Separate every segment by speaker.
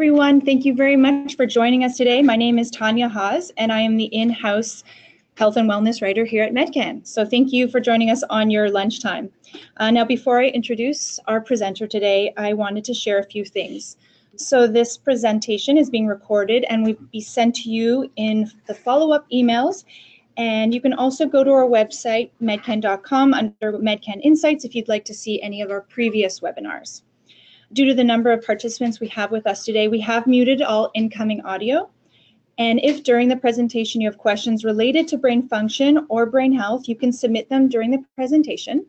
Speaker 1: everyone. Thank you very much for joining us today. My name is Tanya Haas, and I am the in-house health and wellness writer here at MedCan. So thank you for joining us on your lunchtime. Uh, now, before I introduce our presenter today, I wanted to share a few things. So this presentation is being recorded and will be sent to you in the follow-up emails. And you can also go to our website, medcan.com, under MedCan Insights if you'd like to see any of our previous webinars. Due to the number of participants we have with us today, we have muted all incoming audio. And if during the presentation you have questions related to brain function or brain health, you can submit them during the presentation.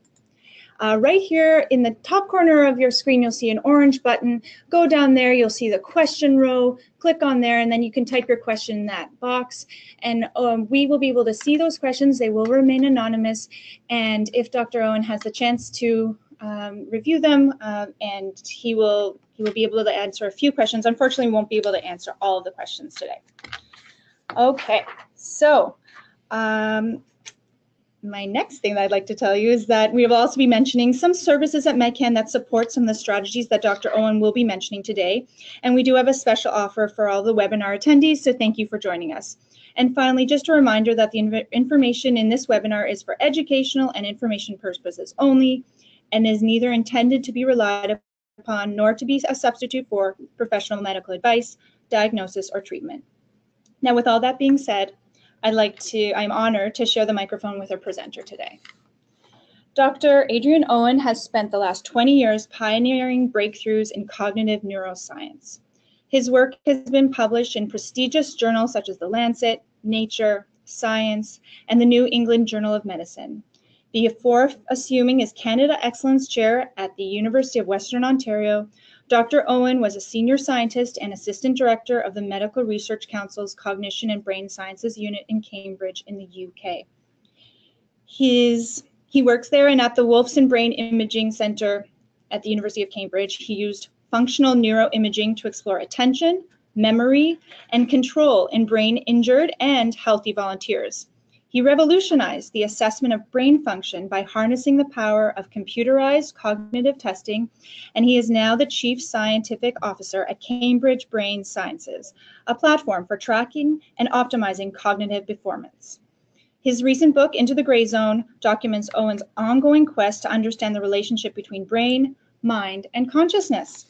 Speaker 1: Uh, right here in the top corner of your screen, you'll see an orange button. Go down there, you'll see the question row. Click on there, and then you can type your question in that box. And um, we will be able to see those questions. They will remain anonymous. And if Dr. Owen has the chance to um, review them, uh, and he will he will be able to answer a few questions. Unfortunately, we won't be able to answer all of the questions today. Okay, so um, my next thing that I'd like to tell you is that we will also be mentioning some services at MedCan that support some of the strategies that Dr. Owen will be mentioning today. And we do have a special offer for all the webinar attendees, so thank you for joining us. And finally, just a reminder that the information in this webinar is for educational and information purposes only and is neither intended to be relied upon nor to be a substitute for professional medical advice, diagnosis, or treatment. Now, with all that being said, I'd like to, I'm honored to share the microphone with our presenter today. Dr. Adrian Owen has spent the last 20 years pioneering breakthroughs in cognitive neuroscience. His work has been published in prestigious journals such as The Lancet, Nature, Science, and the New England Journal of Medicine. Before assuming his Canada Excellence Chair at the University of Western Ontario, Dr. Owen was a senior scientist and assistant director of the Medical Research Council's Cognition and Brain Sciences Unit in Cambridge in the UK. His, he works there and at the Wolfson Brain Imaging Center at the University of Cambridge. He used functional neuroimaging to explore attention, memory, and control in brain injured and healthy volunteers. He revolutionized the assessment of brain function by harnessing the power of computerized cognitive testing, and he is now the Chief Scientific Officer at Cambridge Brain Sciences, a platform for tracking and optimizing cognitive performance. His recent book, Into the Gray Zone, documents Owen's ongoing quest to understand the relationship between brain, mind, and consciousness.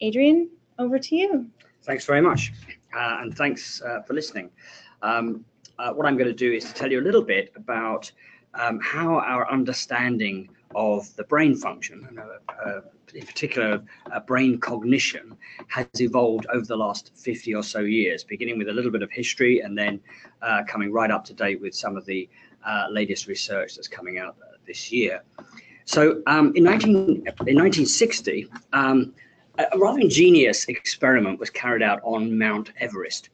Speaker 1: Adrian, over to you.
Speaker 2: Thanks very much, uh, and thanks uh, for listening. Um, uh, what I'm going to do is to tell you a little bit about um, how our understanding of the brain function, and uh, uh, in particular uh, brain cognition, has evolved over the last 50 or so years, beginning with a little bit of history and then uh, coming right up to date with some of the uh, latest research that's coming out this year. So um, in, 19, in 1960, um, a rather ingenious experiment was carried out on Mount Everest.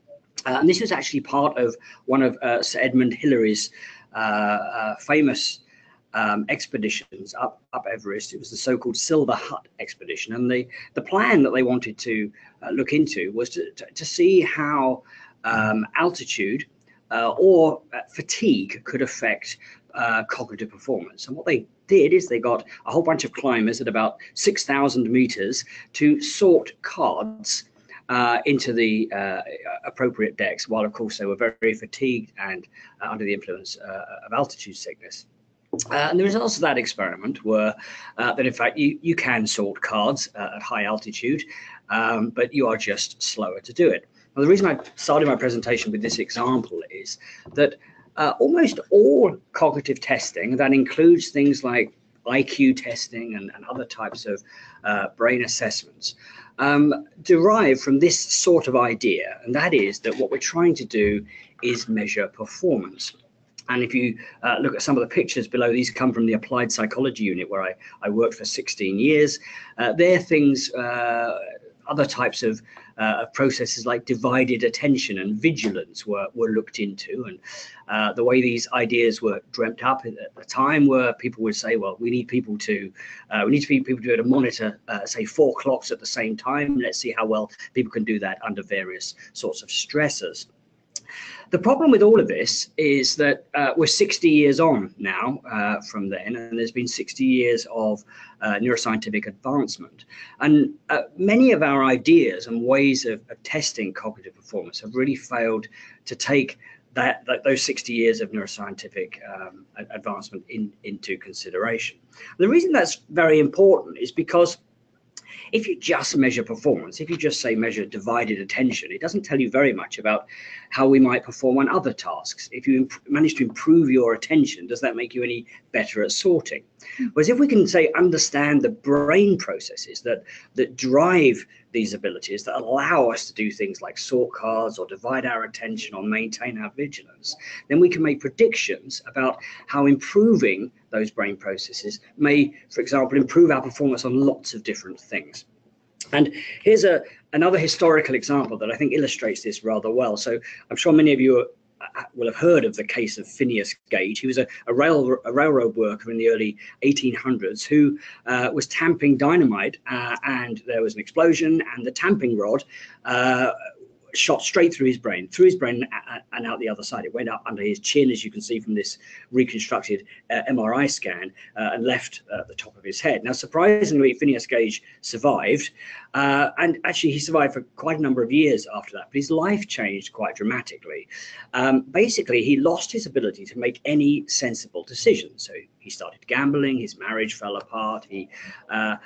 Speaker 2: Uh, and this was actually part of one of uh, Sir Edmund Hillary's uh, uh, famous um, expeditions up, up Everest. It was the so-called Silver Hut expedition. And the, the plan that they wanted to uh, look into was to, to, to see how um, altitude uh, or fatigue could affect cognitive performance. And what they did is they got a whole bunch of climbers at about 6,000 meters to sort cards uh, into the uh, appropriate decks, while of course they were very, very fatigued and uh, under the influence uh, of altitude sickness. Uh, and the results of that experiment were uh, that, in fact, you, you can sort cards at high altitude, um, but you are just slower to do it. Now, the reason I started my presentation with this example is that almost all cognitive testing, that includes things like IQ testing and, and other types of brain assessments, um, derive from this sort of idea, and that is that what we're trying to do is measure performance. And if you uh, look at some of the pictures below, these come from the applied psychology unit where I, I worked for 16 years. Uh, they're things, uh, other types of uh, processes like divided attention and vigilance were, were looked into. And uh, the way these ideas were dreamt up at the time were people would say, well, we need people to, uh, we need to be people to be able to monitor, uh, say, four clocks at the same time. Let's see how well people can do that under various sorts of stressors. The problem with all of this is that uh, we're 60 years on now uh, from then, and there's been 60 years of uh, neuroscientific advancement. And uh, many of our ideas and ways of, of, testing cognitive performance have really failed to take that, that those 60 years of neuroscientific um, advancement in, into consideration. The reason that's very important is because if you just measure performance, if you just say measure divided attention, it doesn't tell you very much about how we might perform on other tasks. If you manage to improve your attention, does that make you any better at sorting? Hmm. Whereas if we can say understand the brain processes that that drive these abilities that allow us to do things like sort cards or divide our attention or maintain our vigilance, then we can make predictions about how improving those brain processes may, for example, improve our performance on lots of different things. And here's a another historical example that I think illustrates this rather well. So I'm sure many of you will have heard of the case of Phineas Gage. He was a, a, rail, a railroad worker in the early 1800s who uh, was tamping dynamite, uh, and there was an explosion, and the tamping rod uh, shot straight through his brain, through his brain and out the other side. It went up under his chin, as you can see from this reconstructed uh, MRI scan, uh, and left uh, the top of his head. Now, surprisingly, Phineas Gage survived, uh, and actually he survived for quite a number of years after that. But his life changed quite dramatically. Um, basically, he lost his ability to make any sensible decisions. So he started gambling. His marriage fell apart. He uh,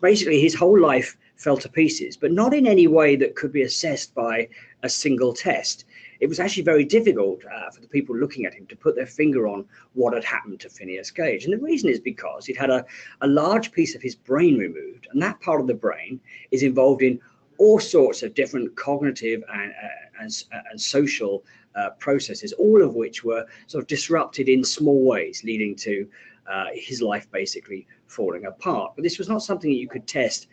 Speaker 2: basically his whole life fell to pieces, but not in any way that could be assessed by a single test. It was actually very difficult uh, for the people looking at him to put their finger on what had happened to Phineas Gage. And the reason is because he'd had a, a large piece of his brain removed, and that part of the brain is involved in all sorts of different cognitive and, uh, and, uh, and social uh, processes, all of which were sort of disrupted in small ways, leading to uh, his life basically falling apart. But this was not something that you could test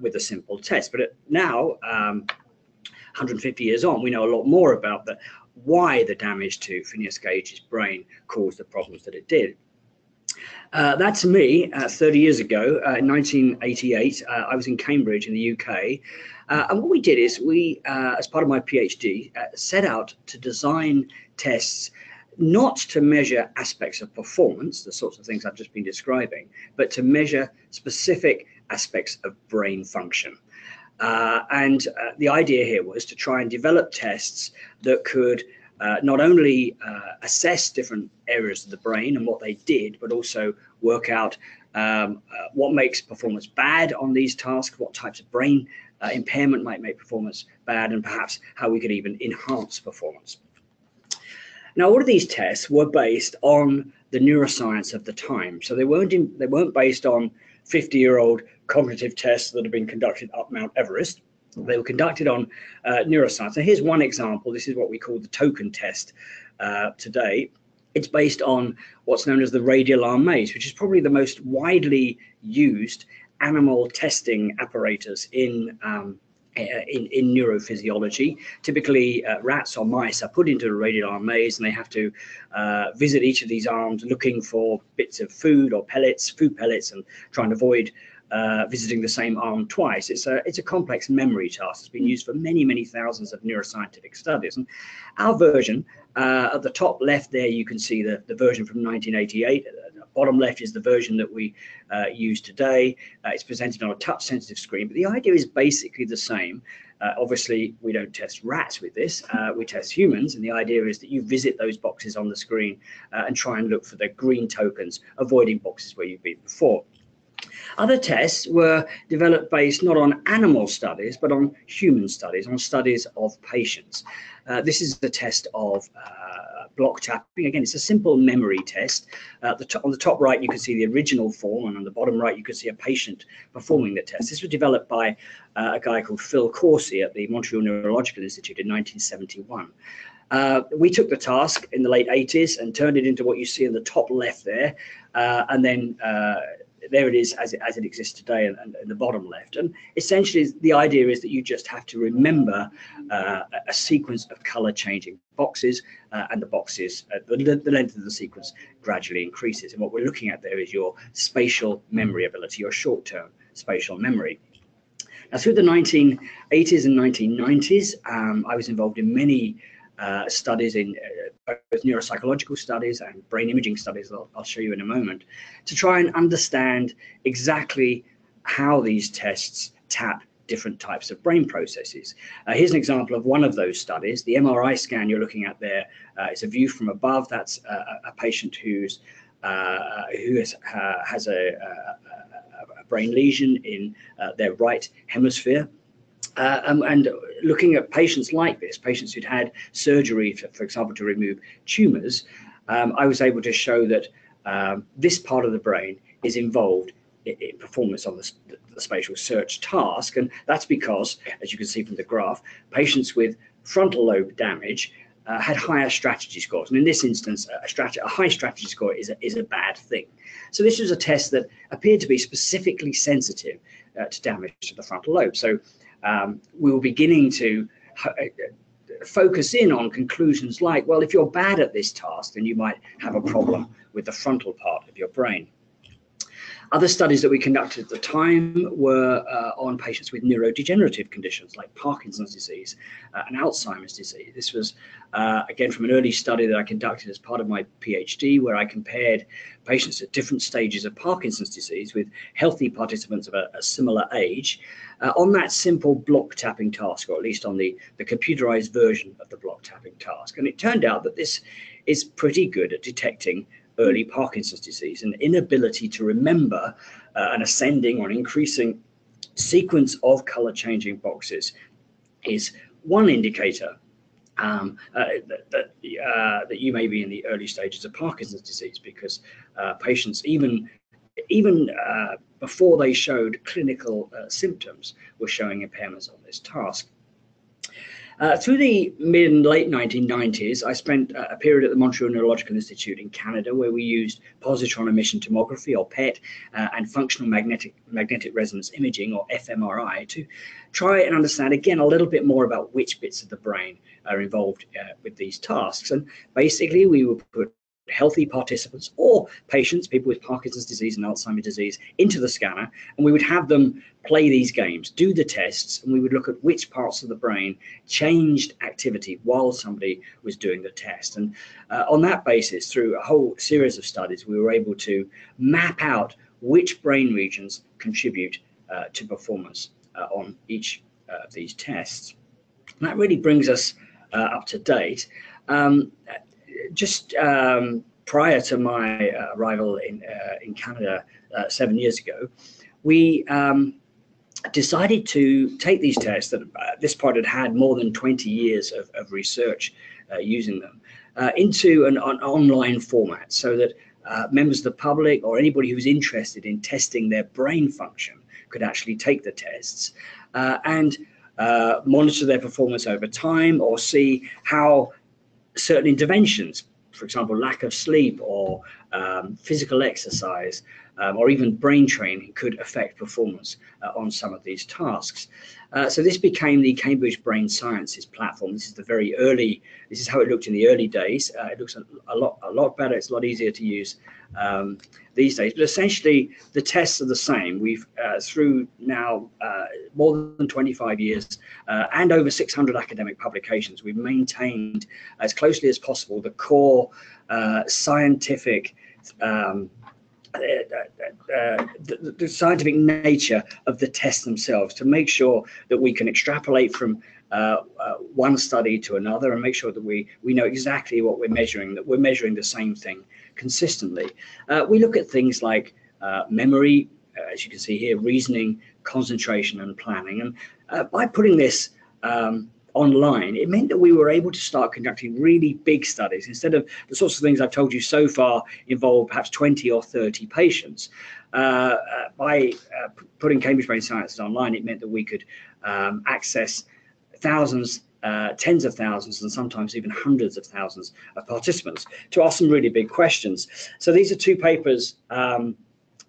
Speaker 2: with a simple test. But now, um, 150 years on, we know a lot more about the, why the damage to Phineas Gage's brain caused the problems that it did. Uh, that's me uh, 30 years ago, uh, in 1988. Uh, I was in Cambridge in the UK. Uh, and what we did is we, uh, as part of my PhD, set out to design tests not to measure aspects of performance, the sorts of things I've just been describing, but to measure specific aspects of brain function. Uh, and uh, the idea here was to try and develop tests that could uh, not only uh, assess different areas of the brain and what they did, but also work out um, uh, what makes performance bad on these tasks, what types of brain uh, impairment might make performance bad, and perhaps how we could even enhance performance. Now, all of these tests were based on the neuroscience of the time, so they weren't in, they weren't based on 50 year old cognitive tests that have been conducted up Mount Everest. They were conducted on uh, neuroscience. And here's one example. This is what we call the token test uh, today. It's based on what's known as the radial arm maze, which is probably the most widely used animal testing apparatus in um, in, in neurophysiology. Typically, uh, rats or mice are put into a radial arm maze and they have to uh, visit each of these arms looking for bits of food or pellets, food pellets, and try and avoid uh, visiting the same arm twice. It's a, it's a complex memory task. It's been used for many, many thousands of neuroscientific studies. And our version, uh, at the top left there, you can see the, the version from 1988 bottom left is the version that we uh, use today. Uh, it's presented on a touch sensitive screen, but the idea is basically the same. Uh, obviously, we don't test rats with this, uh, we test humans, and the idea is that you visit those boxes on the screen and try and look for the green tokens, avoiding boxes where you've been before. Other tests were developed based not on animal studies, but on human studies, on studies of patients. Uh, this is the test of uh, block tapping. Again, it's a simple memory test. Uh, the on the top right, you can see the original form, and on the bottom right, you can see a patient performing the test. This was developed by uh, a guy called Phil Corsi at the Montreal Neurological Institute in 1971. Uh, we took the task in the late 80s and turned it into what you see in the top left there, uh, and then uh, there it is as it, as it exists today and, the bottom left. And essentially, the idea is that you just have to remember uh, a sequence of color changing boxes, uh, and the boxes, uh, the, the length of the sequence gradually increases. And what we're looking at there is your spatial memory ability, your short term spatial memory. Now, through the 1980s and 1990s, um, I was involved in many uh, studies in uh, both neuropsychological studies and brain imaging studies I'll, I'll, show you in a moment to try and understand exactly how these tests tap different types of brain processes. Uh, here's an example of one of those studies. The MRI scan you're looking at there uh, is a view from above. That's a, a patient who's uh, who has, has a, a, a, brain lesion in their right hemisphere. Uh, um, and looking at patients like this, patients who'd had surgery, for, example, to remove tumors, um, I was able to show that um, this part of the brain is involved in, in performance on the, the, spatial search task. And that's because, as you can see from the graph, patients with frontal lobe damage uh, had higher strategy scores. And in this instance, a, strategy, a high strategy score is a, is a bad thing. So this was a test that appeared to be specifically sensitive uh, to damage to the frontal lobe. So um, we were beginning to uh, focus in on conclusions like, well, if you're bad at this task, then you might have a problem with the frontal part of your brain. Other studies that we conducted at the time were uh, on patients with neurodegenerative conditions like Parkinson's disease uh, and Alzheimer's disease. This was, uh, again, from an early study that I conducted as part of my PhD, where I compared patients at different stages of Parkinson's disease with healthy participants of a, a similar age uh, on that simple block tapping task, or at least on the, the computerized version of the block tapping task. And it turned out that this is pretty good at detecting early Parkinson's disease, an inability to remember uh, an ascending or an increasing sequence of color changing boxes is one indicator um, uh, that, that, uh, that, you may be in the early stages of Parkinson's disease because uh, patients, even even uh, before they showed clinical uh, symptoms, were showing impairments on this task. Uh, through the mid and late 1990s, I spent a period at the Montreal Neurological Institute in Canada where we used positron emission tomography or PET uh, and functional magnetic magnetic resonance imaging or fMRI to try and understand again a little bit more about which bits of the brain are involved uh, with these tasks. And basically, we would put healthy participants or patients, people with Parkinson's disease and Alzheimer's disease, into the scanner, and we would have them play these games, do the tests, and we would look at which parts of the brain changed activity while somebody was doing the test. And uh, on that basis, through a whole series of studies, we were able to map out which brain regions contribute uh, to performance uh, on each uh, of these tests. And that really brings us uh, up to date. Um, just um, prior to my uh, arrival in uh, in Canada uh, seven years ago, we um, decided to take these tests that uh, this part had had more than 20 years of, of research uh, using them uh, into an, an, online format so that members of the public or anybody who's interested in testing their brain function could actually take the tests and monitor their performance over time or see how certain interventions, for example, lack of sleep or um, physical exercise, um, or even brain training could affect performance uh, on some of these tasks. Uh, so this became the Cambridge Brain Sciences platform. This is the very early, this is how it looked in the early days. Uh, it looks a, a, lot, a lot better. It's a lot easier to use um, these days. But essentially, the tests are the same. We've, uh, through now uh, more than 25 years uh, and over 600 academic publications, we've maintained as closely as possible the core scientific um, uh, uh, the, the, scientific nature of the tests themselves to make sure that we can extrapolate from uh, uh, one study to another and make sure that we, we know exactly what we're measuring, that we're measuring the same thing consistently. Uh, we look at things like uh, memory, as you can see here, reasoning, concentration, and planning. And by putting this um, online, it meant that we were able to start conducting really big studies instead of the sorts of things I've told you so far involve perhaps 20 or 30 patients. Uh, uh, by uh, putting Cambridge Brain Sciences online, it meant that we could um, access thousands, uh, tens of thousands, and sometimes even hundreds of thousands of participants to ask some really big questions. So these are two papers um,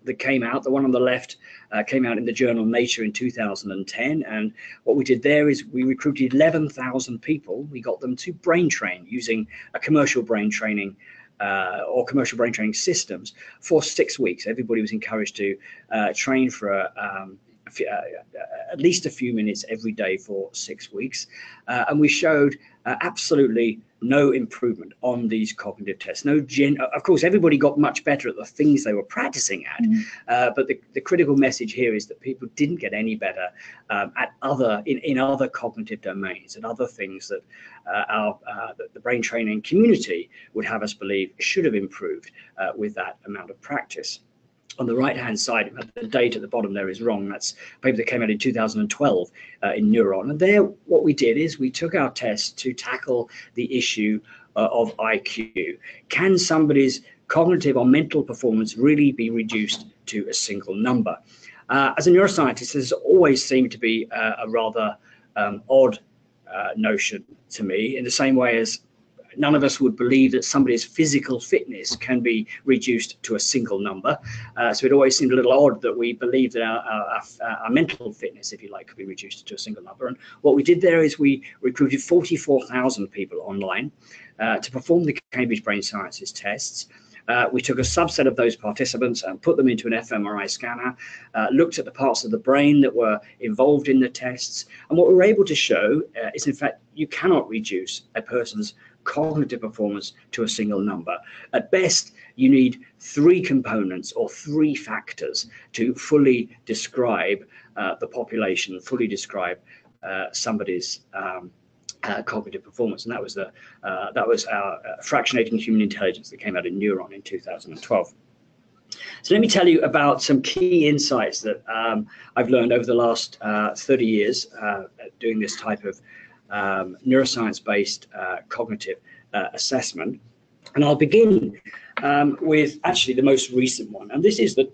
Speaker 2: that came out. The one on the left uh, came out in the journal Nature in 2010. And what we did there is we recruited 11,000 people. We got them to brain train using a commercial brain training uh, or commercial brain training systems for six weeks. Everybody was encouraged to uh, train for a, um, at least a few minutes every day for six weeks. Uh, and we showed uh, absolutely no improvement on these cognitive tests. No gen of course, everybody got much better at the things they were practicing at. Mm. Uh, but the, the critical message here is that people didn't get any better um, at other in, in other cognitive domains and other things that uh, our uh, the, the, brain training community would have us believe should have improved uh, with that amount of practice on the right hand side, the date at the bottom there is wrong. That's a paper that came out in 2012 uh, in Neuron. And there, what we did is we took our test to tackle the issue uh, of IQ. Can somebody's cognitive or mental performance really be reduced to a single number? Uh, as a neuroscientist, this always seemed to be uh, a rather um, odd uh, notion to me, in the same way as none of us would believe that somebody's physical fitness can be reduced to a single number. Uh, so it always seemed a little odd that we believed that our, our, our, mental fitness, if you like, could be reduced to a single number. And what we did there is we recruited 44,000 people online uh, to perform the Cambridge Brain Sciences tests. Uh, we took a subset of those participants and put them into an fMRI scanner, uh, looked at the parts of the brain that were involved in the tests. And what we were able to show uh, is, in fact, you cannot reduce a person's cognitive performance to a single number. At best, you need three components or three factors to fully describe uh, the population, fully describe uh, somebody's um, uh, cognitive performance, and that was the uh, that was our uh, fractionating human intelligence that came out in Neuron in 2012. So let me tell you about some key insights that um, I've learned over the last uh, 30 years doing this type of um, neuroscience-based uh, cognitive uh, assessment. And I'll begin um, with actually the most recent one. And this is that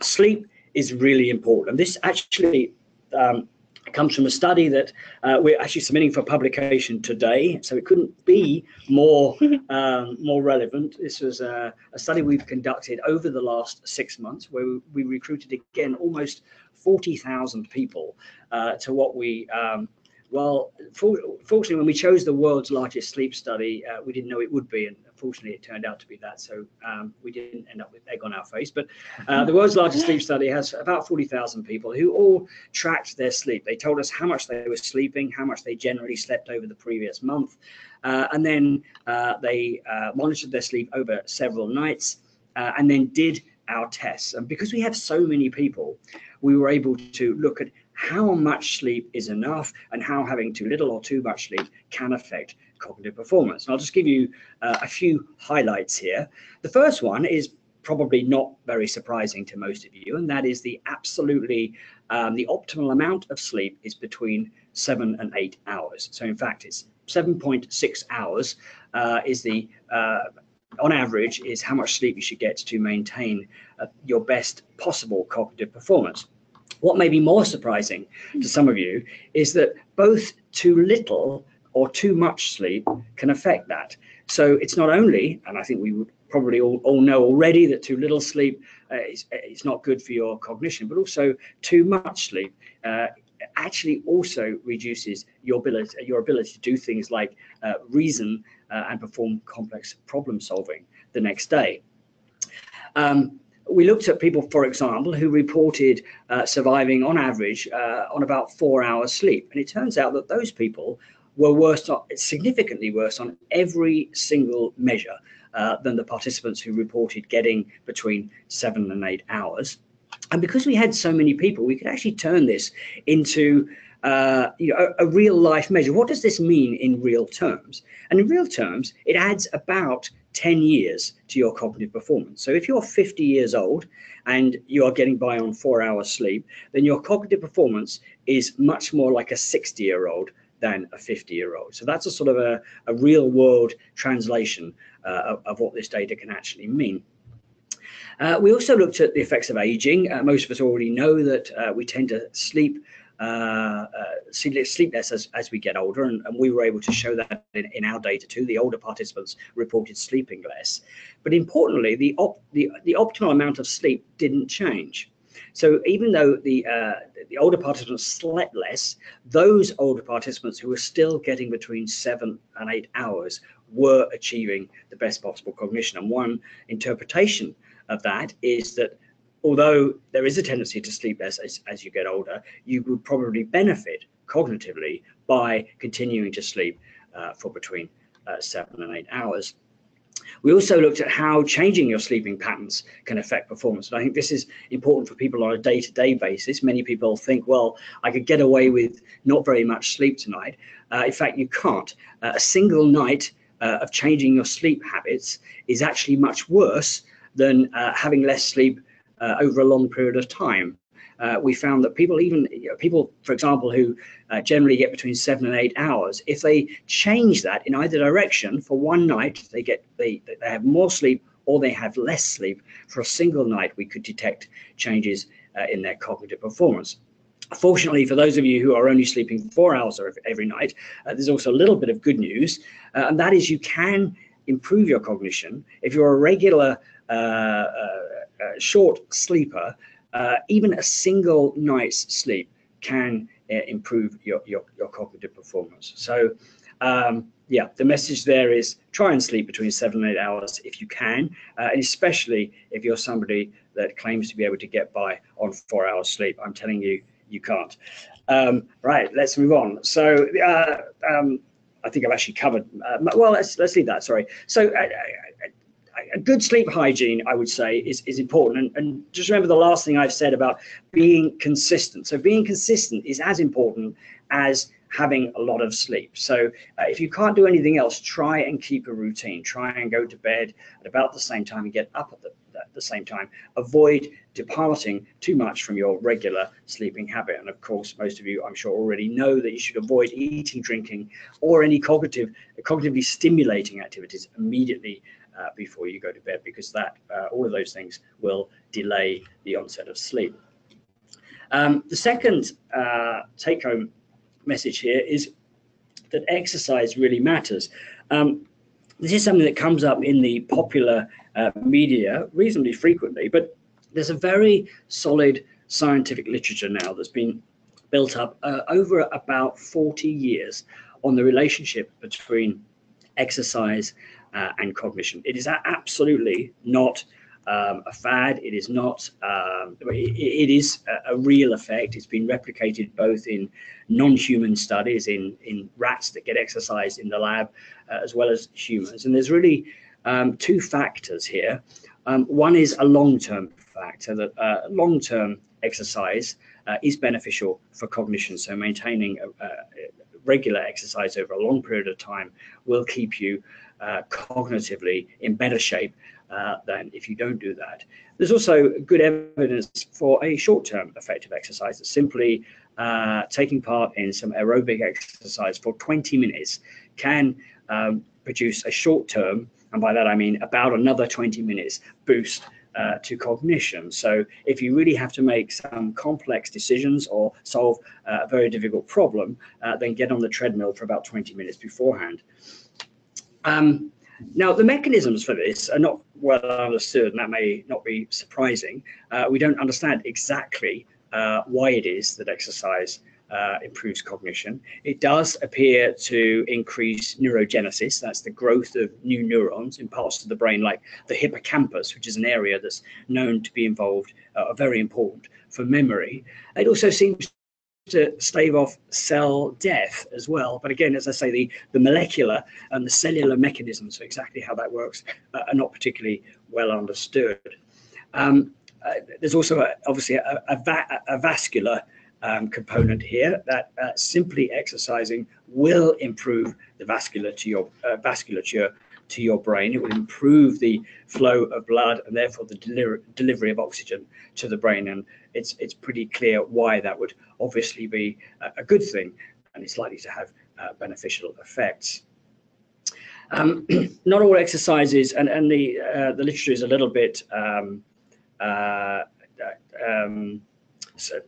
Speaker 2: sleep is really important. This actually um, comes from a study that uh, we're actually submitting for publication today, so it couldn't be more um, more relevant. This was a, a, study we've conducted over the last six months, where we, we recruited again almost forty thousand people uh, to what we um, well, fortunately, when we chose the world's largest sleep study, uh, we didn't know it would be, and fortunately, it turned out to be that. So um, we didn't end up with egg on our face. But uh, the world's largest sleep study has about 40,000 people who all tracked their sleep. They told us how much they were sleeping, how much they generally slept over the previous month, uh, and then uh, they uh, monitored their sleep over several nights, uh, and then did our tests. And because we have so many people, we were able to look at how much sleep is enough and how having too little or too much sleep can affect cognitive performance. And I'll just give you uh, a few highlights here. The first one is probably not very surprising to most of you, and that is the absolutely um, the optimal amount of sleep is between seven and eight hours. So in fact, it's 7.6 hours uh, is the uh, on average is how much sleep you should get to maintain uh, your best possible cognitive performance. What may be more surprising to some of you is that both too little or too much sleep can affect that. So it's not only, and I think we would probably all, all know already that too little sleep uh, is, is not good for your cognition, but also too much sleep uh, actually also reduces your ability your ability to do things like uh, reason uh, and perform complex problem solving the next day. Um, we looked at people, for example, who reported uh, surviving on average uh, on about four hours sleep. And it turns out that those people were worse, significantly worse on every single measure uh, than the participants who reported getting between seven and eight hours. And because we had so many people, we could actually turn this into uh, you know, a, a, real life measure. What does this mean in real terms? And in real terms, it adds about 10 years to your cognitive performance. So if you're 50 years old and you are getting by on four hours sleep, then your cognitive performance is much more like a 60 year old than a 50 year old. So that's a sort of a, a real world translation uh, of, of, what this data can actually mean. Uh, we also looked at the effects of aging. Uh, most of us already know that uh, we tend to sleep uh, uh, sleep less as, as we get older, and, and we were able to show that in, in, our data too. The older participants reported sleeping less, but importantly, the op, the, the optimal amount of sleep didn't change. So even though the uh, the older participants slept less, those older participants who were still getting between seven and eight hours were achieving the best possible cognition. And one interpretation of that is that although there is a tendency to sleep less as, as you get older, you would probably benefit cognitively by continuing to sleep uh, for between uh, seven and eight hours. We also looked at how changing your sleeping patterns can affect performance. And I think this is important for people on a day to day basis. Many people think, well, I could get away with not very much sleep tonight. Uh, in fact, you can't. Uh, a single night uh, of changing your sleep habits is actually much worse than uh, having less sleep uh, over a long period of time. Uh, we found that people, even you know, people, for example, who uh, generally get between seven and eight hours, if they change that in either direction for one night, they get they they have more sleep or they have less sleep for a single night. We could detect changes uh, in their cognitive performance. Fortunately, for those of you who are only sleeping four hours every night, uh, there's also a little bit of good news, uh, and that is you can improve your cognition if you're a regular uh, uh, short sleeper, uh, even a single night's sleep can improve your, your, your, cognitive performance. So, um, yeah, the message there is try and sleep between seven and eight hours if you can, uh, and especially if you're somebody that claims to be able to get by on four hours sleep. I'm telling you, you can't. Um, right, let's move on. So, uh, um, I think I've actually covered. Uh, well, let's let's leave that. Sorry. So, a good sleep hygiene, I would say, is, is important. And, and just remember the last thing I've said about being consistent. So being consistent is as important as having a lot of sleep. So uh, if you can't do anything else, try and keep a routine. Try and go to bed at about the same time and get up at the, at the same time. Avoid departing too much from your regular sleeping habit. And of course, most of you, I'm sure, already know that you should avoid eating, drinking, or any cognitive, cognitively stimulating activities immediately uh, before you go to bed because that uh, all of those things will delay the onset of sleep. Um, the second uh, take-home message here is that exercise really matters. Um, this is something that comes up in the popular uh, media reasonably frequently, but there's a very solid scientific literature now that's been built up uh, over about 40 years on the relationship between exercise uh, and cognition. It is absolutely not um, a fad. It is not. Um, it, it is a, a, real effect. It's been replicated both in non-human studies, in in rats that get exercise in the lab, uh, as well as humans. And there's really um, two factors here. Um, one is a long-term factor that uh, long-term exercise uh, is beneficial for cognition. So maintaining a, a regular exercise over a long period of time will keep you uh, cognitively in better shape uh, than if you don't do that. There's also good evidence for a short-term effect of exercise. That simply uh, taking part in some aerobic exercise for 20 minutes can um, produce a short-term, and by that I mean about another 20 minutes boost uh, to cognition. So if you really have to make some complex decisions or solve uh, a very difficult problem, uh, then get on the treadmill for about 20 minutes beforehand. Um, now, the mechanisms for this are not well understood, and that may not be surprising. Uh, we don't understand exactly uh, why it is that exercise uh, improves cognition. It does appear to increase neurogenesis, that's the growth of new neurons in parts of the brain, like the hippocampus, which is an area that's known to be involved, uh, very important for memory. It also seems to stave off cell death as well. But again, as I say, the, the molecular and the cellular mechanisms for exactly how that works uh, are not particularly well understood. Um, uh, there's also a, obviously a, a, va a vascular um, component here that uh, simply exercising will improve the vasculature, your, uh, vasculature to your brain. It will improve the flow of blood and therefore the deli delivery of oxygen to the brain. And it's it's pretty clear why that would obviously be a, good thing, and it's likely to have uh, beneficial effects. Um, not all exercises, and and the uh, the literature is a little bit um, uh, um, so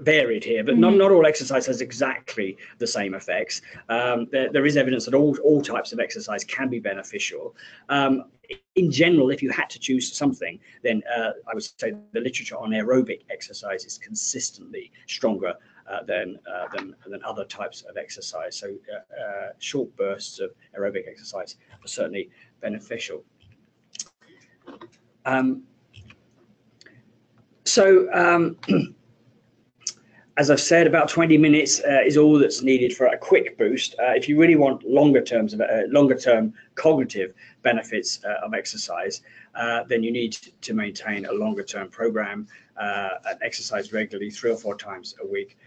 Speaker 2: varied here, but mm -hmm. not, mm-hmm. not all exercise has exactly the same effects. Um, there, there is evidence that all, all types of exercise can be beneficial. Um, in general, if you had to choose something, then uh, I would say the literature on aerobic exercise is consistently stronger uh, than, uh, than, than other types of exercise. So uh, uh, short bursts of aerobic exercise are certainly beneficial. Um, so um, as I've said, about 20 minutes uh, is all that's needed for a quick boost. Uh, if you really want longer terms of uh, longer term cognitive benefits uh, of exercise, uh, then you need to maintain a longer term program uh, and exercise regularly three or four times a week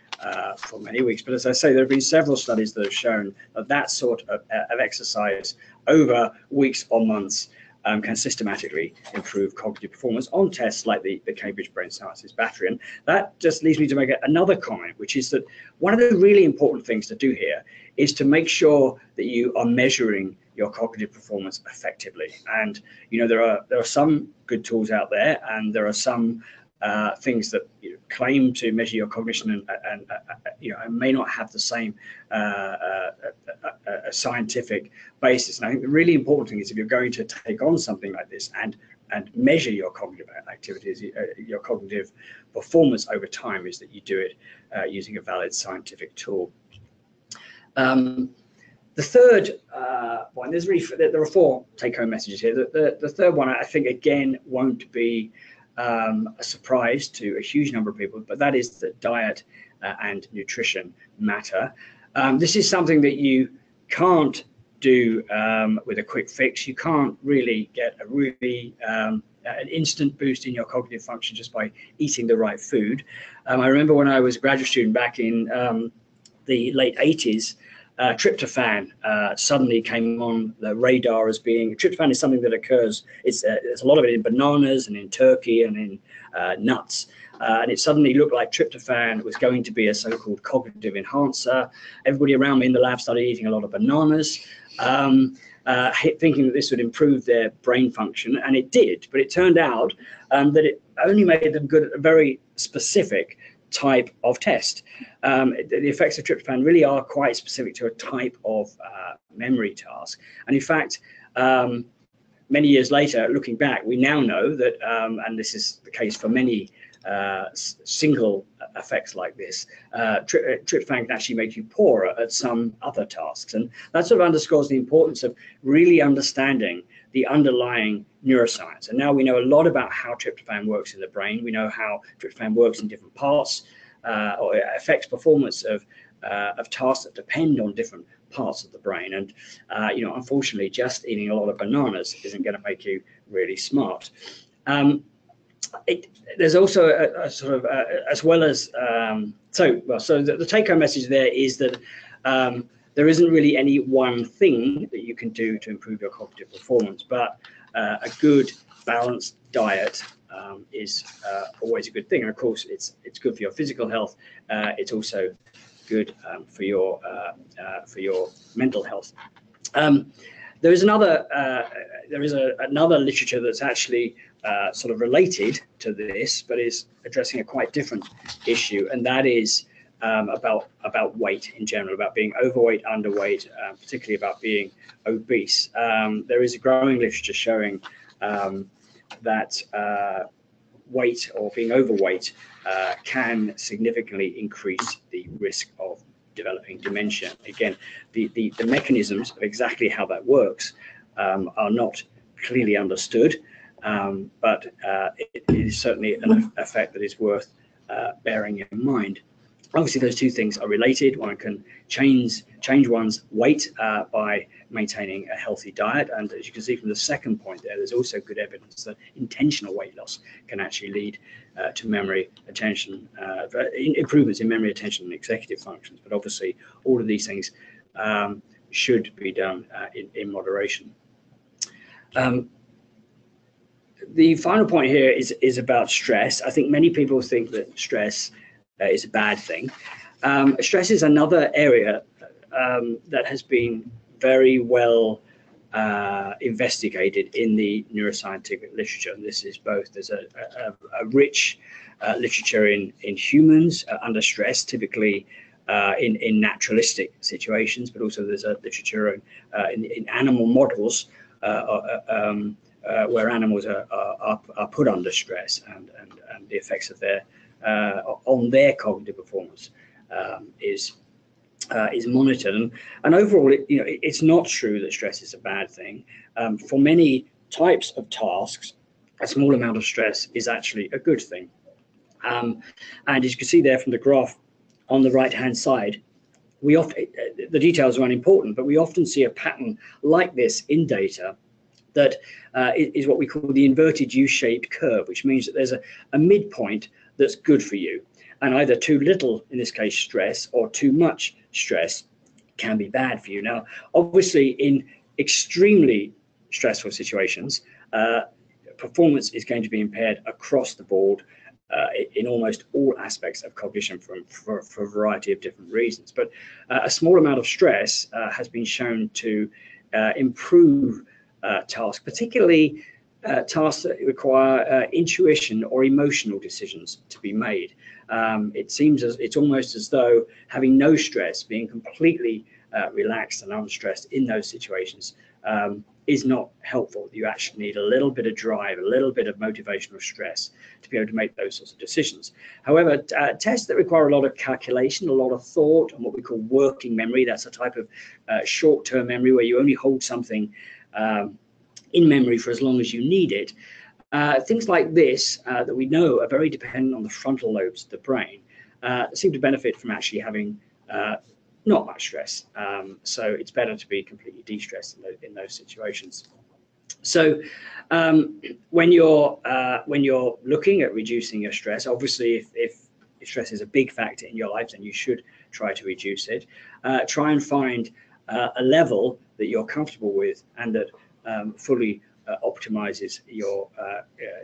Speaker 2: for many weeks. But as I say, there have been several studies that have shown that that sort of, of exercise over weeks or months um, can systematically improve cognitive performance on tests like the, the Cambridge Brain Sciences Battery. And that just leads me to make another comment, which is that one of the really important things to do here is to make sure that you are measuring your cognitive performance effectively. And you know there are there are some good tools out there, and there are some uh, things that you know, claim to measure your cognition and, and uh, uh you know may not have the same uh, uh, uh, scientific basis. And I think the really important thing is if you're going to take on something like this and and measure your cognitive activities, your cognitive performance over time, is that you do it using a valid scientific tool. Um, the third uh, one, there's really there are four take-home messages here. The, the, the, third one, I think, again, won't be um, a surprise to a huge number of people, but that is that diet uh, and nutrition matter. Um, this is something that you can't do um, with a quick fix. You can't really get a really um, an instant boost in your cognitive function just by eating the right food. Um, I remember when I was a graduate student back in um, the late 80s, uh, tryptophan uh, suddenly came on the radar as being tryptophan is something that occurs. It's uh, there's a lot of it in bananas and in turkey and in uh, nuts. Uh, and it suddenly looked like tryptophan was going to be a so-called cognitive enhancer. Everybody around me in the lab started eating a lot of bananas, um, uh, thinking that this would improve their brain function, and it did. But it turned out um, that it only made them good at a very specific type of test. Um, the effects of tryptophan really are quite specific to a type of uh, memory task. And in fact, um, many years later, looking back, we now know that, um, and this is the case for many uh, single effects like this, uh, uh, tryptophan can actually make you poorer at some other tasks. And that sort of underscores the importance of really understanding the underlying neuroscience. And now we know a lot about how tryptophan works in the brain. We know how tryptophan works in different parts uh, or affects performance of, uh, of tasks that depend on different parts of the brain. And, uh, you know, unfortunately, just eating a lot of bananas isn't going to make you really smart. Um, it, there's also a, a sort of, uh, as well as, um, so, well, so the, the take home message there is that um, there isn't really any one thing that you can do to improve your cognitive performance, but uh, a good balanced diet um, is uh, always a good thing. And of course, it's it's good for your physical health. Uh, it's also good um, for your uh, uh, for your mental health. Um, there is another uh, there is a, another literature that's actually sort of related to this, but is addressing a quite different issue, and that is um, about about weight in general, about being overweight, underweight, uh, particularly about being obese. Um, there is a growing literature showing um, that uh, weight or being overweight uh, can significantly increase the risk of developing dementia. Again, the, the, the mechanisms of exactly how that works um, are not clearly understood, um, but uh, it is certainly an effect that is worth uh, bearing in mind obviously those two things are related. One can change change one's weight uh, by maintaining a healthy diet. And as you can see from the second point there there's also good evidence that intentional weight loss can actually lead uh, to memory attention uh, improvements in memory attention and executive functions. But obviously all of these things um, should be done uh, in, in, moderation. Um, the final point here is is about stress. I think many people think that stress uh, is a bad thing. Um, stress is another area um, that has been very well uh, investigated in the neuroscientific literature. And this is both, there's a, a, a rich uh, literature in, in humans uh, under stress, typically uh, in, in naturalistic situations, but also there's a literature in, uh, in, in, animal models um, where animals are, are, are, put under stress and, and, and the effects of their uh, on their cognitive performance um, is uh, is monitored. And, and overall, it, you know, it, it's not true that stress is a bad thing. Um, for many types of tasks, a small amount of stress is actually a good thing. Um, and as you can see there from the graph on the right hand side, we often, the details are unimportant, but we often see a pattern like this in data that uh, is what we call the inverted U-shaped curve, which means that there's a, a midpoint that's good for you. And either too little, in this case, stress, or too much stress can be bad for you. Now, obviously, in extremely stressful situations, uh, performance is going to be impaired across the board uh, in almost all aspects of cognition for, for, a variety of different reasons. But uh, a small amount of stress uh, has been shown to uh, improve uh, tasks, particularly uh, tasks that require intuition or emotional decisions to be made. Um, it seems as it's almost as though having no stress, being completely relaxed and unstressed in those situations, um, is not helpful. You actually need a little bit of drive, a little bit of motivational stress to be able to make those sorts of decisions. However, uh, tests that require a lot of calculation, a lot of thought, and what we call working memory, that's a type of uh, short-term memory where you only hold something um, in memory for as long as you need it. Uh, things like this uh, that we know are very dependent on the frontal lobes of the brain uh, seem to benefit from actually having uh, not much stress. Um, so it's better to be completely de-stressed in, those, in those situations. So um, when you're uh, when you're looking at reducing your stress, obviously if, if, if, stress is a big factor in your life, then you should try to reduce it. Uh, try and find a level that you're comfortable with and that fully uh, optimizes your uh, uh,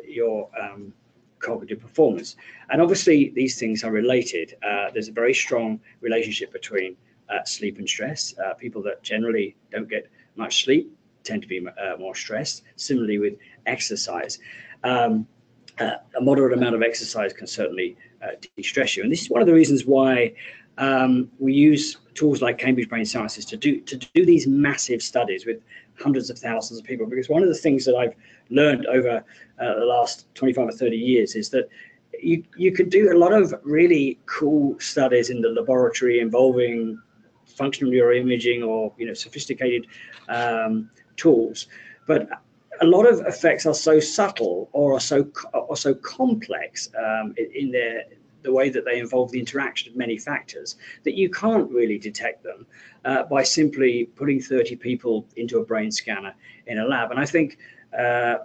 Speaker 2: your um, cognitive performance. And obviously, these things are related. there's a very strong relationship between sleep and stress. People that generally don't get much sleep tend to be more stressed. Similarly with exercise. Um, uh, a moderate amount of exercise can certainly uh, de-stress you. And this is one of the reasons why um, we use tools like Cambridge Brain Sciences to do to do these massive studies with hundreds of thousands of people. Because one of the things that I've learned over uh, the last 25 or 30 years is that you you could do a lot of really cool studies in the laboratory involving functional neuroimaging or you know sophisticated um, tools, but a lot of effects are so subtle or are so or so complex um, in their the way that they involve the interaction of many factors that you can't really detect them uh, by simply putting 30 people into a brain scanner in a lab. And I think uh,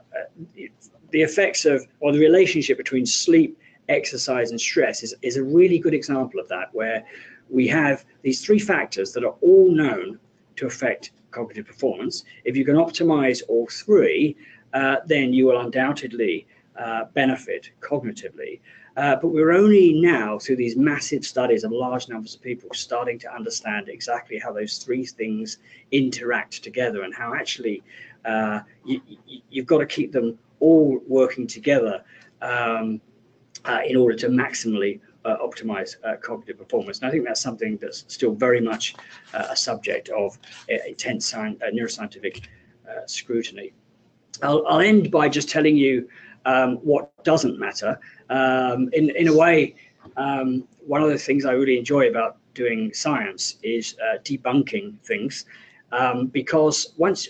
Speaker 2: the effects of or the relationship between sleep, exercise, and stress is, is a really good example of that, where we have these three factors that are all known to affect cognitive performance. If you can optimize all three, uh, then you will undoubtedly uh, benefit cognitively. Uh, but we're only now, through these massive studies of large numbers of people, starting to understand exactly how those three things interact together and how actually uh, you, have got to keep them all working together um, uh, in order to maximally uh, optimize uh, cognitive performance. And I think that's something that's still very much uh, a subject of intense neuroscientific scrutiny. I'll, I'll, end by just telling you um, what doesn't matter. Um, in, in a way, um, one of the things I really enjoy about doing science is uh, debunking things um, because once,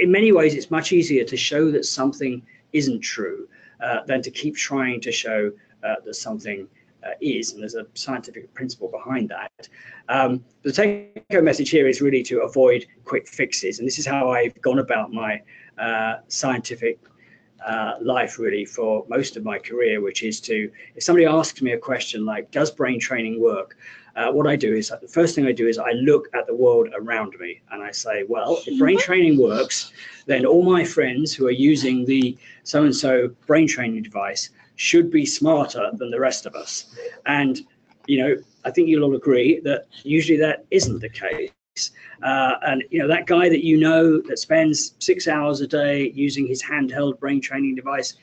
Speaker 2: in many ways, it's much easier to show that something isn't true uh, than to keep trying to show uh, that something uh, is, and there's a scientific principle behind that. Um, the take-home message here is really to avoid quick fixes, and this is how I've gone about my uh, scientific uh, life really for most of my career, which is to, if somebody asks me a question like, does brain training work? Uh, what I do is the first thing I do is I look at the world around me and I say, well, if brain training works, then all my friends who are using the so-and-so brain training device should be smarter than the rest of us. And, you know, I think you'll all agree that usually that isn't the case. Uh, and you know that guy that you know that spends six hours a day using his handheld brain training device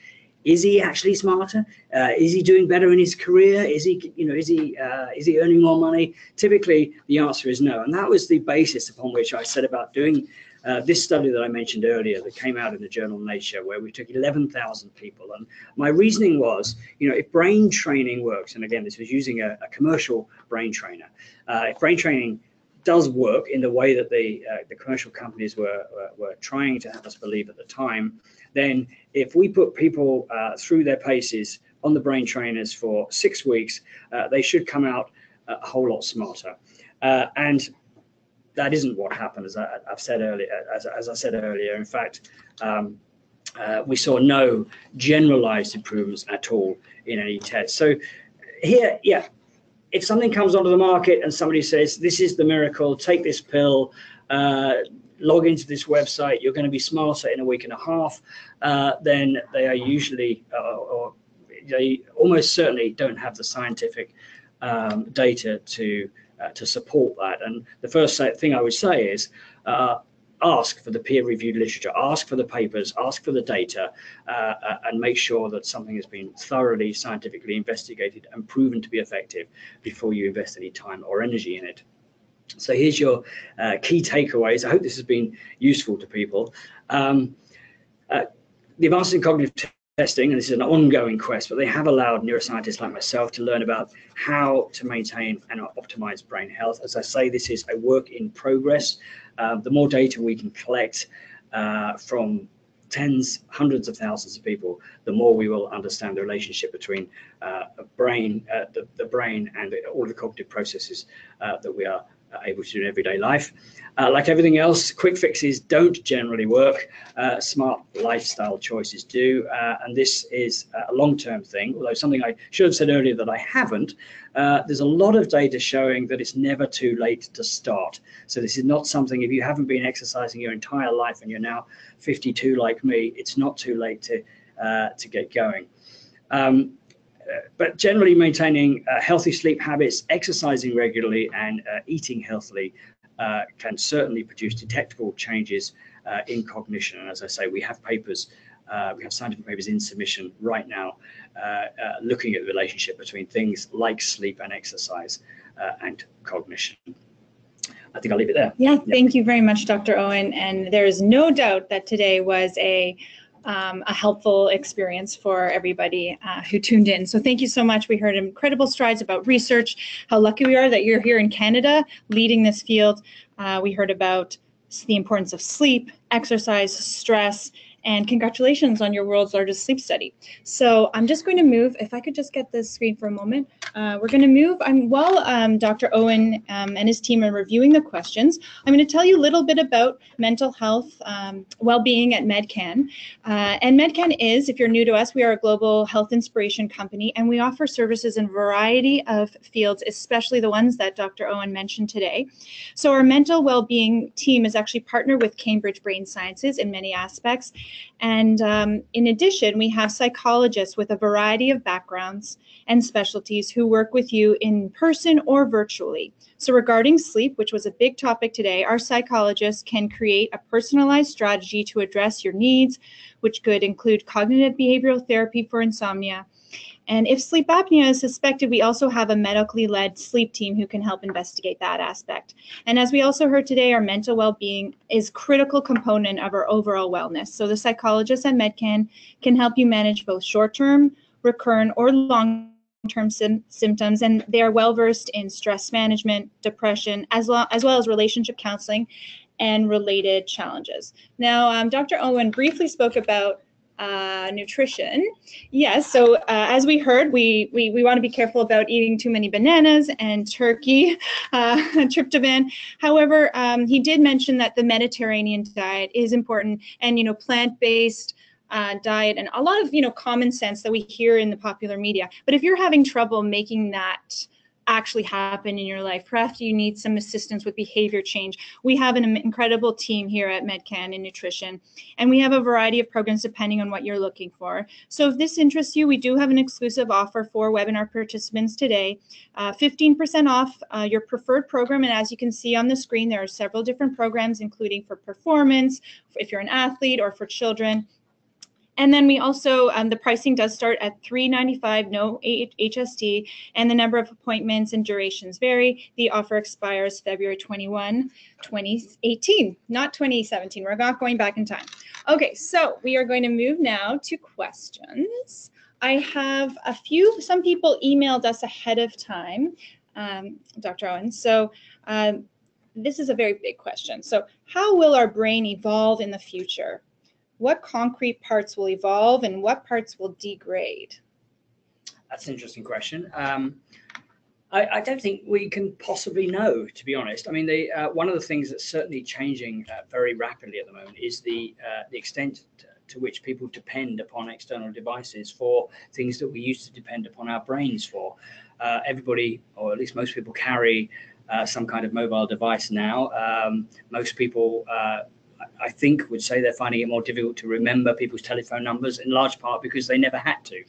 Speaker 2: is he actually smarter? Uh, is he doing better in his career? Is he you know is he uh, is he earning more money? Typically the answer is no. And that was the basis upon which i set about doing uh, this study that I mentioned earlier that came out in the journal Nature, where we took 11,000 people. And my reasoning was, you know, if brain training works, and again, this was using a, a commercial brain trainer, uh, if brain training does work in the way that the, uh, the commercial companies were, were, were, trying to have us believe at the time, then if we put people uh, through their paces on the brain trainers for six weeks, uh, they should come out a whole lot smarter. Uh, and that isn't what happened, as I, have said earlier. As, as, I said earlier, in fact, um, uh, we saw no generalized improvements at all in any test. So here, yeah, if something comes onto the market and somebody says, this is the miracle, take this pill, uh, log into this website, you're going to be smarter in a week and a half, uh, then they are usually, uh, or they almost certainly don't have the scientific um, data to uh, to support that. And the first thing I would say is uh, ask for the peer-reviewed literature, ask for the papers, ask for the data, uh, uh, and make sure that something has been thoroughly scientifically investigated and proven to be effective before you invest any time or energy in it. So here's your uh, key takeaways. I hope this has been useful to people. Um, uh, the Advances in Cognitive testing, and this is an ongoing quest, but they have allowed neuroscientists like myself to learn about how to maintain and optimize brain health. As I say, this is a work in progress. Uh, the more data we can collect uh, from tens, hundreds of thousands of people, the more we will understand the relationship between uh, brain, uh, the, the, brain and all the cognitive processes uh, that we are able to do in everyday life. Uh, like everything else, quick fixes don't generally work. Uh, smart lifestyle choices do. Uh, and this is a long term thing, although something I should have said earlier that I haven't. Uh, there's a lot of data showing that it's never too late to start. So, this is not something, if you haven't been exercising your entire life and you're now 52 like me, it's not too late to, uh, to get going. Um, but generally maintaining uh, healthy sleep habits, exercising regularly, and uh, eating healthily uh, can certainly produce detectable changes uh, in cognition. And as I say, we have papers, uh, we have scientific papers in submission right now uh, looking at the relationship between things like sleep and exercise and cognition. I think I'll leave it there.
Speaker 1: Yeah, thank you very much, Dr. Owen. And there is no doubt that today was a um, a helpful experience for everybody uh, who tuned in. So thank you so much. We heard incredible strides about research, how lucky we are that you're here in Canada leading this field. Uh, we heard about the importance of sleep, exercise, stress, and congratulations on your world's largest sleep study. So I'm just going to move, if I could just get the screen for a moment. Uh, we're going to move, I'm, while um, Dr. Owen um, and his team are reviewing the questions, I'm going to tell you a little bit about mental health um, well-being at MedCan. Uh, and MedCan is, if you're new to us, we are a global health inspiration company, and we offer services in a variety of fields, especially the ones that Dr. Owen mentioned today. So our mental well-being team is actually partnered with Cambridge Brain Sciences in many aspects, and um, in addition, we have psychologists with a variety of backgrounds and specialties who work with you in person or virtually. So, regarding sleep, which was a big topic today, our psychologists can create a personalized strategy to address your needs, which could include cognitive behavioral therapy for insomnia and if sleep apnea is suspected, we also have a medically led sleep team who can help investigate that aspect. And as we also heard today, our mental well-being is critical component of our overall wellness. So the psychologists at MedCan can help you manage both short-term, recurrent, or long term sim- symptoms and they are well versed in stress management depression as, well as well as relationship counseling and related challenges now um, dr owen briefly spoke about uh, nutrition. Yes, so uh, as we heard, we, we, we want to be careful about eating too many bananas and turkey, uh, tryptophan. However, um, he did mention that the Mediterranean diet is important and, you know, plant-based uh, diet and a lot of, you know, common sense that we hear in the popular media. But if you're having trouble making that actually happen in your life. Perhaps you need some assistance with behavior change. We have an incredible team here at MedCan in nutrition, and we have a variety of programs depending on what you're looking for. So if this interests you, we do have an exclusive offer for webinar participants today. 15% uh, off uh, your preferred program, and as you can see on the screen, there are several different programs, including for performance, if you're an athlete, or for children. And then we also, um, the pricing does start at 395 no HST, and the number of appointments and durations vary. The offer expires February 21, 2018, not 2017. We're not going back in time. Okay, so we are going to move now to questions. I have a few, some people emailed us ahead of time, um, Dr. Owen. So um, this is a very big question. So how will our brain evolve in the future? What concrete parts will evolve and what parts will degrade?
Speaker 2: that's an interesting question. Um, I, I, don't think we can possibly know, to be honest. I mean, the, uh, one of the things that's certainly changing uh, very rapidly at the moment is the uh, the extent to, to, which people depend upon external devices for things that we used to depend upon our brains for. Uh, everybody, or at least most people, carry uh, some kind of mobile device now. Um, most people uh, I think would say they're finding it more difficult to remember people's telephone numbers in large part because they never had to.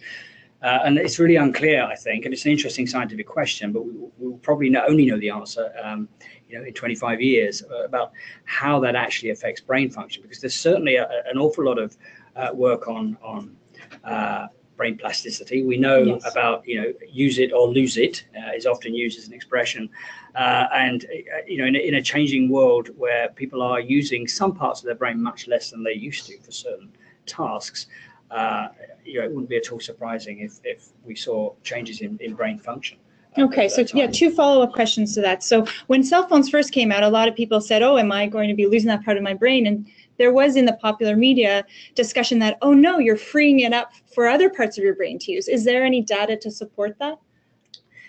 Speaker 2: Uh, and it's really unclear, I think, and it's an interesting scientific question, but we, will probably not only know the answer, um, you know, in 25 years uh, about how that actually affects brain function, because there's certainly a, an awful lot of uh, work on on uh, brain plasticity. We know yes. about, you know, use it or lose it uh, is often used as an expression. Uh, and, uh, you know, in a, in a, changing world where people are using some parts of their brain much less than they used to for certain tasks, uh, you know, it wouldn't be at all surprising if, if we saw changes in, in brain function.
Speaker 1: Uh, okay, so yeah, two follow-up questions to that. So when cell phones first came out, a lot of people said, "Oh, am I going to be losing that part of my brain?" And there was in the popular media discussion that, oh no, you're freeing it up for other parts of your brain to use. Is there any data to support that?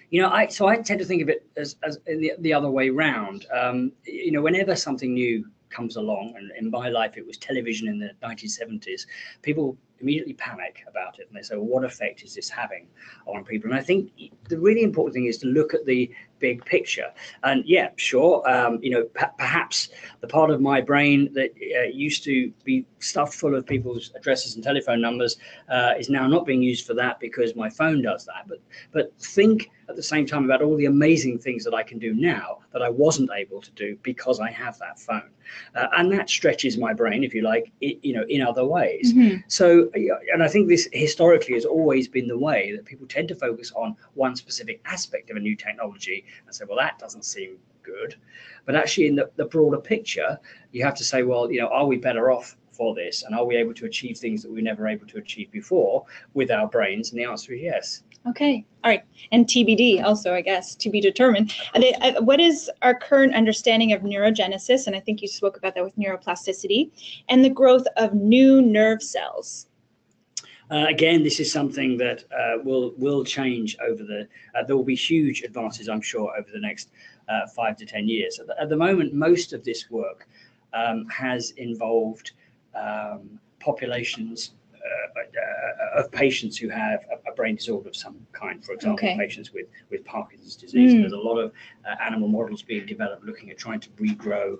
Speaker 2: You know, I so I tend to think of it as, as the, the other way round. Um, you know, whenever something new comes along, and in my life it was television in the 1970s, people immediately panic about it and they say, well, what effect is this having on people? And I think the really important thing is to look at the big picture. And yeah, sure, um, you know, perhaps the part of my brain that uh, used to be stuffed full of people's addresses and telephone numbers uh, is now not being used for that because my phone does that. But but think at the same time about all the amazing things that I can do now that I wasn't able to do because I have that phone, uh, and that stretches my brain, if you like, it, you know, in other ways. Mm-hmm. So, and I think this historically has always been the way that people tend to focus on one specific aspect of a new technology and say, well, that doesn't seem good. But actually, in the, the broader picture, you have to say, well, you know, are we better off for this? And are we able to achieve things that we were never able to achieve before with our brains? And the answer is yes.
Speaker 1: Okay. All right. And TBD also, I guess, to be determined. Uh, what is our current understanding of neurogenesis? And I think you spoke about that with neuroplasticity and the growth of new nerve cells.
Speaker 2: Uh, again, this is something that uh, will will change over the. Uh, there will be huge advances, I'm sure, over the next uh, five to ten years. At the, at the, moment, most of this work um, has involved um, populations uh, uh, of patients who have a, a, brain disorder of some kind. For example, okay. patients with with Parkinson's disease. Mm. There's a lot of animal models being developed looking at trying to regrow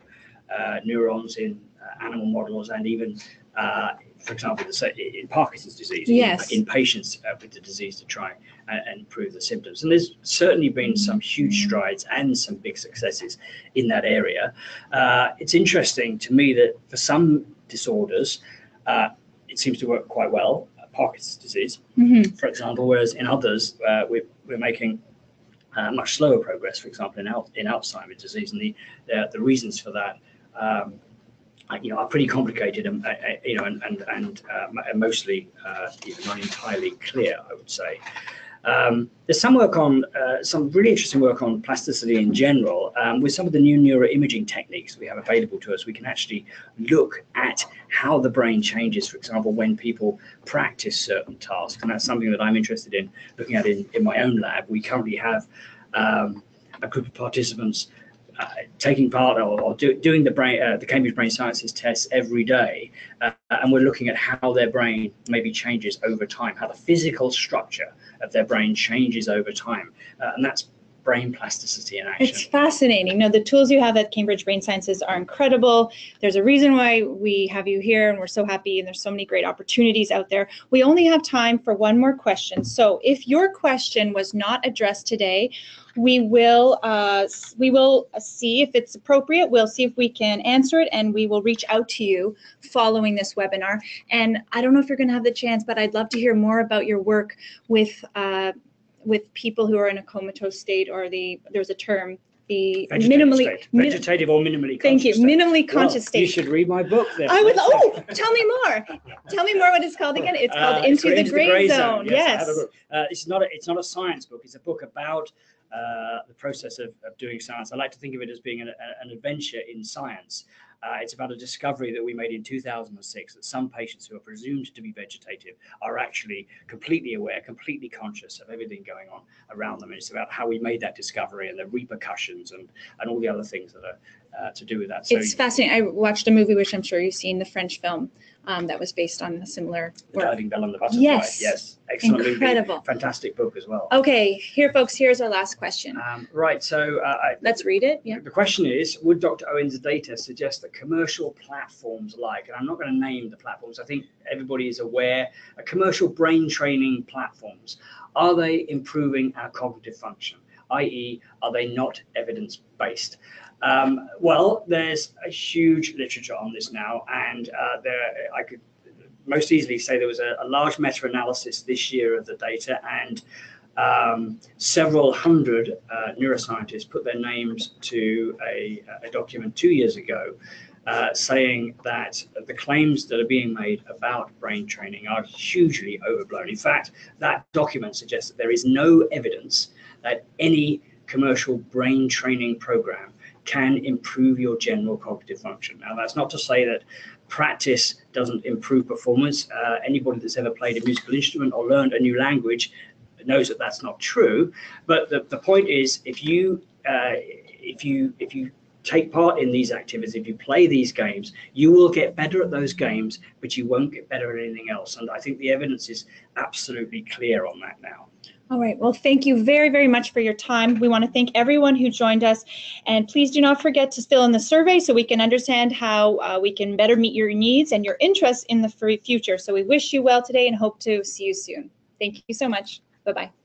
Speaker 2: neurons in animal models and even uh, for example, in Parkinson's disease,
Speaker 1: yes.
Speaker 2: in, in patients uh, with the disease to try and, and, improve the symptoms. And there's certainly been some huge strides and some big successes in that area. Uh, it's interesting to me that for some disorders, uh, it seems to work quite well. Uh, Parkinson's disease, mm-hmm. for example, whereas in others, uh, we're, we're making uh, much slower progress, for example, in, Al- in Alzheimer's disease. And the, the reasons for that um, you know, are pretty complicated and, uh, uh, you know, and, and, and uh, mostly uh, not entirely clear, I would say. Um, there's some work on, uh, some really interesting work on plasticity in general. Um, with some of the new neuroimaging techniques we have available to us, we can actually look at how the brain changes, for example, when people practice certain tasks. And that's something that I'm interested in looking at in, in my own lab. We currently have um, a group of participants uh, taking part or, or do, doing the brain, uh, the Cambridge Brain Sciences tests every day, uh, and we're looking at how their brain maybe changes over time, how the physical structure of their brain changes over time, uh, and that's brain plasticity in action.
Speaker 1: It's fascinating. No, the tools you have at Cambridge Brain Sciences are incredible. There's a reason why we have you here, and we're so happy. And there's so many great opportunities out there. We only have time for one more question. So, if your question was not addressed today, we will uh, we will see if it's appropriate. We'll see if we can answer it, and we will reach out to you following this webinar. And I don't know if you're going to have the chance, but I'd love to hear more about your work with. Uh, with people who are in a comatose state or the there's a term the
Speaker 2: vegetative minimally state. vegetative min- or minimally
Speaker 1: thank you
Speaker 2: state.
Speaker 1: minimally conscious well, state.
Speaker 2: you should read my book then.
Speaker 1: I would oh tell me more. Tell me more what it's called again. It's called uh, into, the, gray the, gray zone, zone. yes, yes.
Speaker 2: Uh, it's not a, it's not a science book. It's a book about uh, the process of, of doing science. I like to think of it as being an, an adventure in science Uh, it's about a discovery that we made in 2006 that some patients who are presumed to be vegetative are actually completely aware, completely conscious of everything going on around them. And it's about how we made that discovery and the repercussions and, and all the other things that are uh, to do with that. So
Speaker 1: It's fascinating. I watched a movie, which I'm sure you've seen, the French film, um, that was based on a similar
Speaker 2: the
Speaker 1: work.
Speaker 2: diving bell and the butterfly.
Speaker 1: Yes.
Speaker 2: Yes. Excellent
Speaker 1: Incredible.
Speaker 2: movie. Fantastic book as well.
Speaker 1: Okay, here, folks, here's our last question.
Speaker 2: Um, right. So uh, I,
Speaker 1: Let's read it. Yeah.
Speaker 2: The question is, would Dr. Owen's data suggest that commercial platforms like, and I'm not going to name the platforms, I think everybody is aware, uh, commercial brain training platforms, are they improving our cognitive function? i.e., are they not evidence based? Um, well, there's a huge literature on this now, and uh, there I could most easily say there was a, a large meta-analysis this year of the data, and um, several hundred uh, neuroscientists put their names to a, a document two years ago uh, saying that the claims that are being made about brain training are hugely overblown. In fact, that document suggests that there is no evidence that any commercial brain training program can improve your general cognitive function. Now, that's not to say that practice doesn't improve performance. Uh, anybody that's ever played a musical instrument or learned a new language knows that that's not true. But the, the point is, if you uh, if you if you take part in these activities, if you play these games, you will get better at those games, but you won't get better at anything else. And I think the evidence is absolutely clear on that now.
Speaker 1: All right. Well, thank you very, very much for your time. We want to thank everyone who joined us. And please do not forget to fill in the survey so we can understand how uh, we can better meet your needs and your interests in the free future. So we wish you well today and hope to see you soon. Thank you so much. Bye bye.